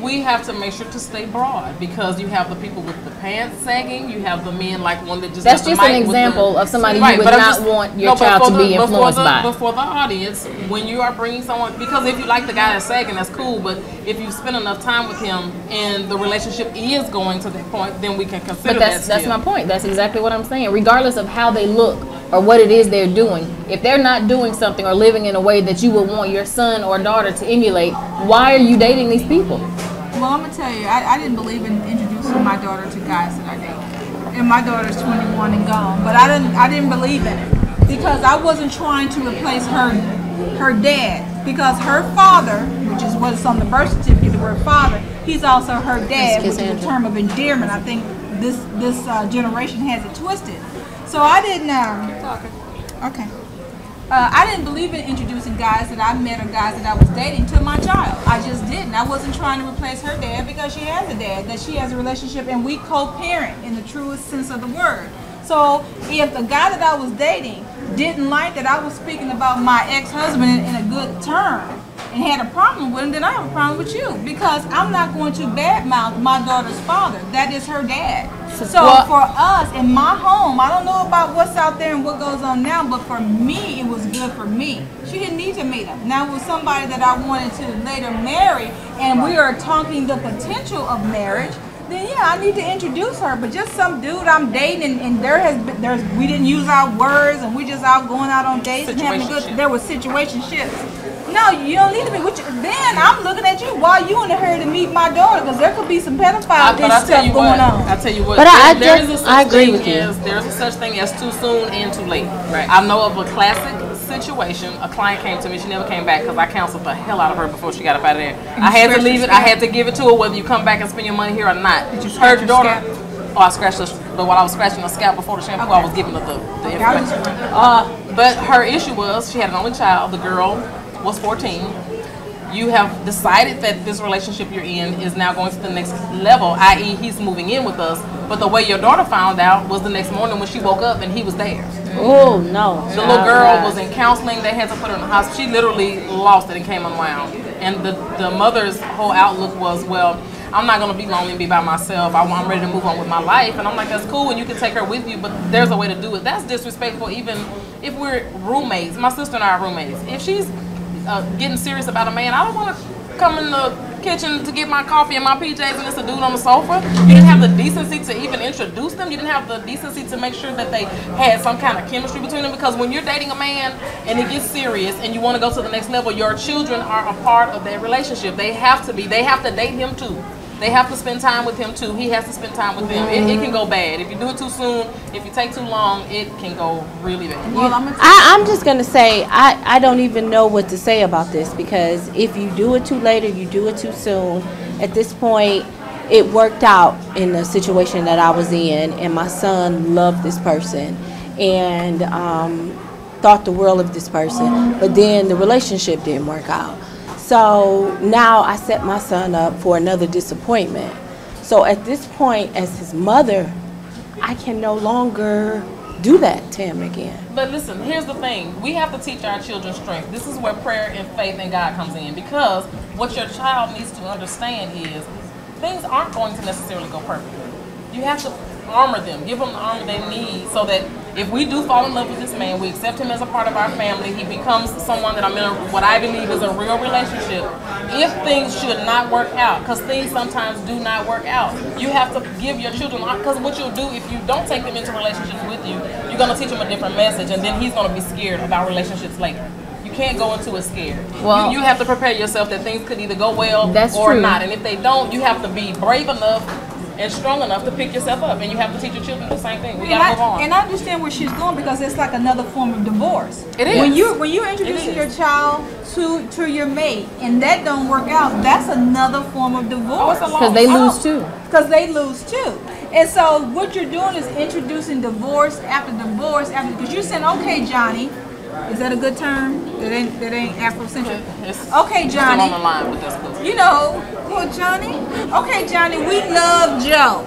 we have to make sure to stay broad because you have the people with the pants sagging, you have the men like one that just That's just an example the- of somebody you would not just- want your no, child to the- be influenced the- by. But for the audience, when you are bringing someone, because if you like the guy that's sagging, that's cool. But if you spend enough time with him and the relationship is going to that point, then we can consider But that's that. that's still. my point. That's exactly what I'm saying. Regardless of how they look or what it is they're doing, if they're not doing something or living in a way that you would want your son or daughter to emulate, why are you dating these people? Well, I'm gonna tell you, I, I didn't believe in introducing my daughter to guys that I date, and my daughter's 21 and gone. But I didn't, I didn't believe in it because I wasn't trying to replace her, her dad. Because her father, which is what's on the birth certificate, the word father, he's also her dad, which is a term of endearment. I think this this uh, generation has it twisted. So I didn't. Um, okay. Uh, I didn't believe in introducing guys that I met or guys that I was dating to my child. I just didn't. I wasn't trying to replace her dad because she has a dad, that she has a relationship, and we co-parent in the truest sense of the word. So if the guy that I was dating didn't like that I was speaking about my ex-husband in, in a good term and had a problem with him, then I have a problem with you because I'm not going to badmouth my daughter's father. That is her dad. So Well- for us in my home, I don't know about what's out there and what goes on now, but for me, it was good for me. She didn't need to meet him. Now with somebody that I wanted to later marry, and we are talking the potential of marriage. Then yeah, I need to introduce her. But just some dude I'm dating, and, and there has been there's we didn't use our words, and we just out going out on dates and having a good. There was situationships. No, you don't need to be. Which, then I'm looking at you while you in a hurry to meet my daughter, because there could be some I, pedophile but I tell stuff you going what, on. I tell you what. But I- I there- there just- is a such I agree thing with you. as- there's a such thing as too soon and too late. Right. I know of a classic situation. A client came to me. She never came back because I counseled the hell out of her before she got up out of there. I had to leave your it. I had to give it to her whether you come back and spend your money here or not. Did you her scratch your daughter. scalp? Oh, I scratched her. But while I was scratching her scalp before the shampoo, I was giving her the, the Okay, I was information. Uh, but her issue was she had an only child. The girl was 14 you have decided that this relationship you're in is now going to the next level, i.e., he's moving in with us. But the way your daughter found out was the next morning when she woke up and he was there. Oh no. The little girl was in counseling. They had to put her in the hospital. She literally lost it and came unwound. And the, the mother's whole outlook was, well, I'm not going to be lonely and be by myself. I, I'm ready to move on with my life. And I'm like, that's cool, and you can take her with you, but there's a way to do it. That's disrespectful, even if we're roommates. My sister and I are roommates. If she's uh, getting serious about a man, I don't want to come in the kitchen to get my coffee and my PJs and it's a dude on the sofa. You didn't have the decency to even introduce them. You didn't have the decency to make sure that they had some kind of chemistry between them. Because when you're dating a man and it gets serious and you want to go to the next level, your children are a part of that relationship. They have to be. They have to date him too. They have to spend time with him too. He has to spend time with them. It, it can go bad. If you do it too soon, if you take too long, it can go really bad. Well, I'm gonna I, I'm just gonna say I, I don't even know what to say about this because if you do it too late or you do it too soon, at this point it worked out in the situation that I was in and my son loved this person and um, thought the world of this person, but then the relationship didn't work out. So now I set my son up for another disappointment. So at this point, as his mother, I can no longer do that to him again. But listen, here's the thing. We have to teach our children strength. This is where prayer and faith in God comes in because what your child needs to understand is things aren't going to necessarily go perfectly. You have to armor them, give them the armor they need so that if we do fall in love with this man, we accept him as a part of our family, he becomes someone that I'm in a, what I believe is a real relationship. If things should not work out, because things sometimes do not work out, you have to give your children, because what you'll do if you don't take them into relationships with you, you're going to teach them a different message, and then he's going to be scared about relationships later. You can't go into it scared. Well- you, you have to prepare yourself that things could either go well That's or true. not. And if they don't, you have to be brave enough and strong enough to pick yourself up. And you have to teach your children the same thing. We And gotta move on. and I understand where she's going because it's like another form of divorce. It When is. you when you're introducing your child to to your mate and that don't work out, that's another form of divorce. it's a Because they Oh. lose too. Because they lose too. And so what you're doing is introducing divorce after divorce after because you're saying, okay, Johnny, is that a good term? That ain't that ain't Afrocentric. Okay, still on the Johnny. line, that's cool. You know, well, Johnny. Okay, Johnny, we love Joe.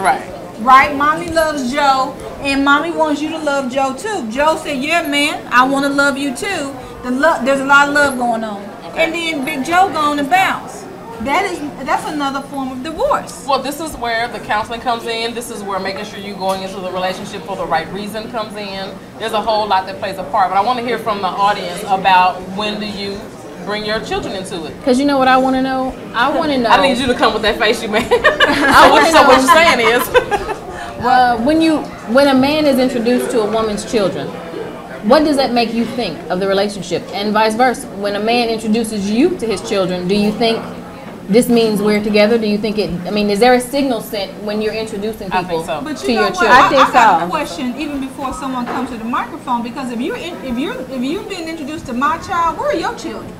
Right. Right? Mommy loves Joe, and mommy wants you to love Joe too. Joe said, "Yeah, man, I want to love you too." The love, there's a lot of love going on, and then Big Joe going to bounce. That is that's another form of divorce. Well, this is where the counseling comes in. This is where making sure you're going into the relationship for the right reason comes in. There's a whole lot that plays a part. But I want to hear from the audience about when do you bring your children into it. Because you know what I want to know? I want to know. I need you to come with that face you made. I wanna so what you're saying is, well, when you when a man is introduced to a woman's children, what does that make you think of the relationship, and vice versa? When a man introduces you to his children, do you think this means we're together? Do you think it? I mean, is there a signal sent when you're introducing people so. But to you know your what? children? I, I think I got so. a question even before someone comes to the microphone because if you're in, if you're if you've been introduced to my child, where are your children?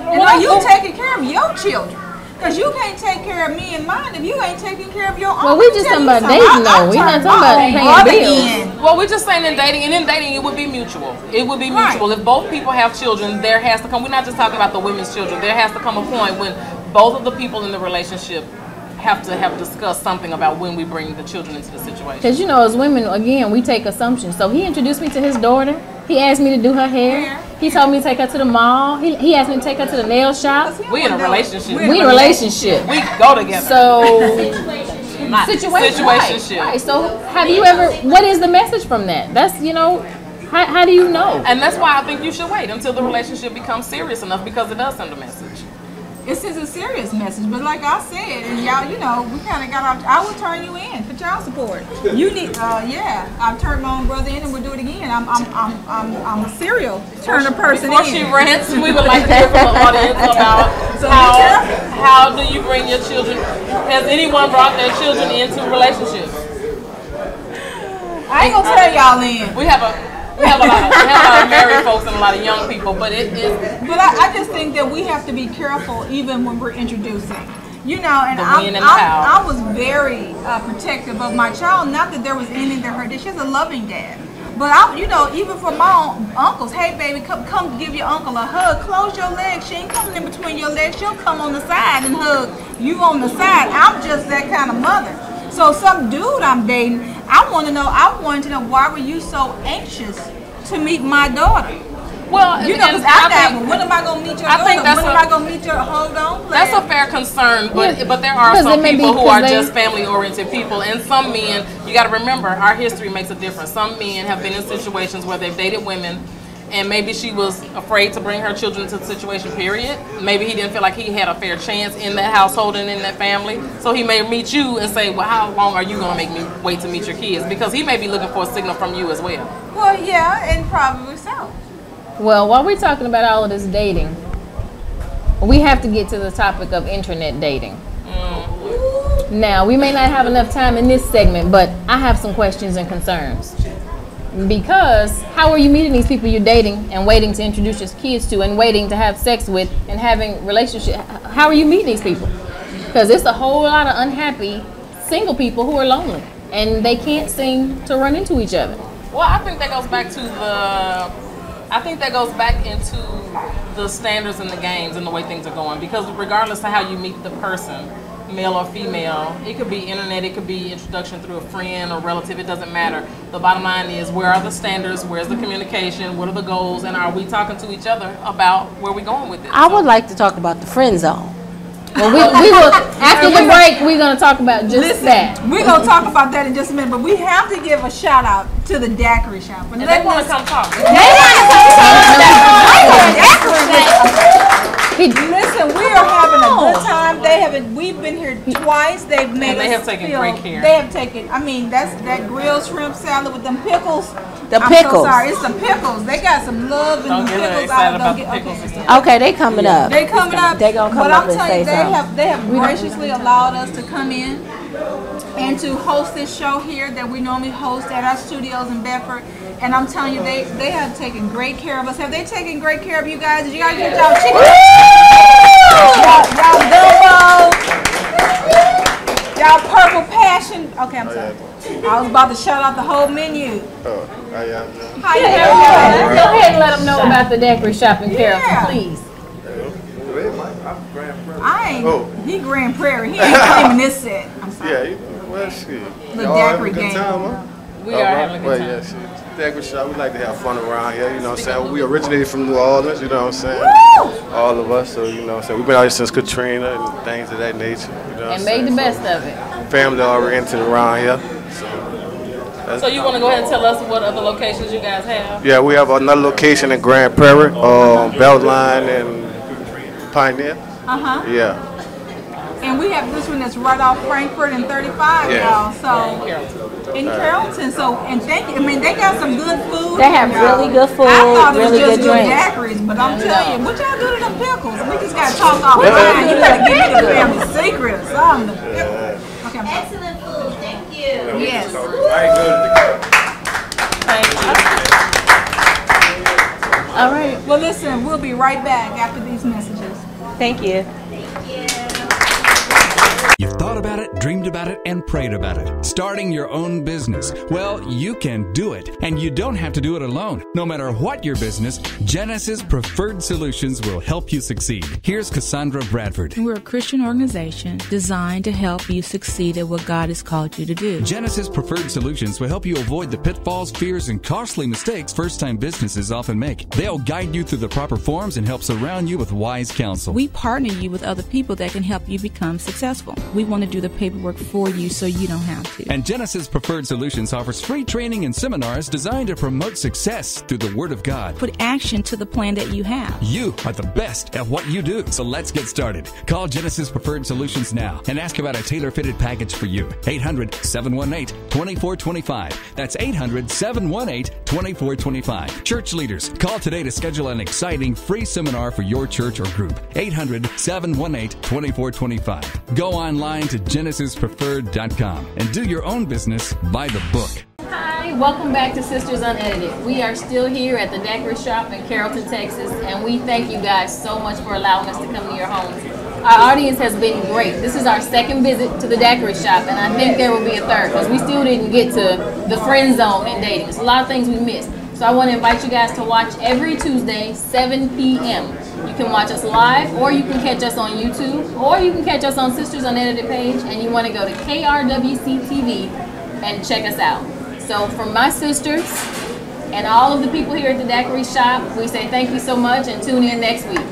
And are you taking care of your children? Because you can't take care of me and mine if you ain't taking care of your own. Well, we Let me just tell talking you about something. dating, I- I though. We not turned talking my about own paying brother bills. in. well, we're just saying in dating, and in dating, it would be mutual. It would be Right. mutual. If both people have children, there has to come. We're not just talking about the women's children. There has to come a point when both of the people in the relationship have to have discussed something about when we bring the children into the situation. Because you know, as women, again, we take assumptions. So he introduced me to his daughter. He asked me to do her hair. He told me to take her to the mall. He, he asked me to take her to the nail shop. We in a relationship. We in a relationship. We go together. So Not situation, right, situationship. right. So have you ever? What is the message from that? That's you know, how, how do you know? And that's why I think you should wait until the relationship becomes serious enough because it does send a message. This is a serious message, but like I said, and y'all, you know, we kind of got off. I will turn you in for child support. You need, uh, yeah. I've turned my own brother in, and we'll do it again. I'm, I'm, I'm, I'm, I'm a serial turner person Before in. she rants, we would like to hear from the audience about So how, how do you bring your children, has anyone brought their children into relationships? I ain't gonna tell y'all in. We have a, we have a lot of, we have a lot of married folks and a lot of young people, but it is, But I, I just think that we have to be careful even when we're introducing. You know, and I, when and the how. I, I was very uh, protective of my child. Not that there was anything that hurt. She has a loving dad. But I, you know, even for my uncles, hey baby, come come give your uncle a hug. Close your legs. She ain't coming in between your legs. She'll come on the side and hug you on the side. I'm just that kind of mother. So some dude I'm dating, I want to know. I wanted to know why were you so anxious to meet my daughter? well, You know, and because I, I got, think- when am I gonna meet your I daughter? think that's when a- am I gonna meet your? Hold on, That's a fair concern, but Yeah. but there are some it may be people who are they- just family oriented people, and some men. You got to remember, our history makes a difference. Some men have been in situations where they've dated women, and maybe she was afraid to bring her children to the situation. Period. Maybe he didn't feel like he had a fair chance in that household and in that family, so he may meet you and say, "Well, how long are you going to make me wait to meet your kids?" Because he may be looking for a signal from you as well. Well, yeah, and probably so. Well, while we're talking about all of this dating, we have to get to the topic of internet dating. Mm. Now, we may not have enough time in this segment, but I have some questions and concerns. Because how are you meeting these people you're dating and waiting to introduce your kids to and waiting to have sex with and having relationship? How are you meeting these people? Because it's a whole lot of unhappy single people who are lonely and they can't seem to run into each other. Well, I think that goes back to the. I think that goes back into the standards and the games and the way things are going. Because regardless of how you meet the person, male or female, it could be internet, it could be introduction through a friend or relative. It doesn't matter. The bottom line is where are the standards? Where's the communication? What are the goals? And are we talking to each other about where we're going with it? I would like to talk about the friend zone. Well, we, we will, after the break, we're going to talk about just Listen, that. we're gonna talk about that in just a minute, but we have to give a shout out to the daiquiri shop. And And let they want us- to come talk. Listen, we are having a good time. They haven't. We've been here twice. They've made And they us have taken feel- great care. They have taken. I mean, that's that grilled shrimp salad with them pickles. The I'm pickles. So sorry, it's the pickles. They got some love in the pickles. excited don't about get- the pickles okay. and stuff. Okay, they coming up. They coming up. They gonna come but up I'm and telling you, they something. have they have graciously allowed us to come in and to host this show here that we normally host at our studios in Bedford. And I'm telling you, they they have taken great care of us. Have they taken great care of you guys? Did you guys get y'all chicken? Y'all, y'all gumbo. Y'all purple passion. Okay, I'm sorry. I was about to shout out the whole menu. Oh, I am. How you Go ahead and let them know about the daiquiri shop in Yeah. Carrollton, please. I ain't. Oh. He Grand Prairie. He ain't claiming this set. I'm sorry. Yeah, you know, well, shit. The Y'all having daiquiri a good game. time, huh? We All are right. having a good well, time. yeah, shit. Daiquiri shop, we like to have fun around here, you know what I'm saying? We originated from New Orleans, you know what I'm saying? All of us, so, you know what I'm saying? We've been out here since Katrina and things of that nature, you know And made the saying? best of it. So, family oriented around here. So, So you want to go ahead and tell us what other locations you guys have? yeah, we have another location in Grand Prairie, um, Beltline and Pioneer. Uh huh. Yeah. And we have this one that's right off Frankford and 35, Yeah. y'all. So in Carrollton. So and thank you. I mean, they got some good food. They have y'all. really good food, I thought it was just good good daiquiris, but I'm telling you, what y'all do to them pickles? We just got to talk offline. You gotta give me the family secret or something. The pickles. Okay, I'm. Excellent food, thank you. Yes. All right. Well, listen, we'll be right back after these messages. Thank you. You've thought about it, dreamed about it, and prayed about it. Starting your own business. Well, you can do it, and you don't have to do it alone. No matter what your business, Genesis Preferred Solutions will help you succeed. Here's Cassandra Bradford. We're a Christian organization designed to help you succeed at what God has called you to do. Genesis Preferred Solutions will help you avoid the pitfalls, fears, and costly mistakes first time businesses often make. They'll guide you through the proper forms and help surround you with wise counsel. We partner you with other people that can help you become successful. We want to do the paperwork for you so you don't have to. And Genesis Preferred Solutions offers free training and seminars designed to promote success through the Word of God. Put action to the plan that you have. You are the best at what you do. So let's get started. Call Genesis Preferred Solutions now and ask about a tailor fitted package for you. 800 718 2425. That's 800 718 2425. Church leaders, call today to schedule an exciting free seminar for your church or group. 800 718 2425. Go online to genesispreferred.com and do your own business by the book. Hi, welcome back to Sisters Unedited. We are still here at the Daiquiri Shop in Carrollton, Texas, and we thank you guys so much for allowing us to come to your homes. Our audience has been great. This is our second visit to the Daiquiri Shop, and I think there will be a third because we still didn't get to the friend zone in dating. There's a lot of things we missed. So I want to invite you guys to watch every Tuesday, 7 p.m. You can watch us live, or you can catch us on YouTube, or you can catch us on Sisters Unedited page, and you want to go to KRWC TV and check us out. So from my sisters and all of the people here at the Daiquiri Shop, we say thank you so much and tune in next week.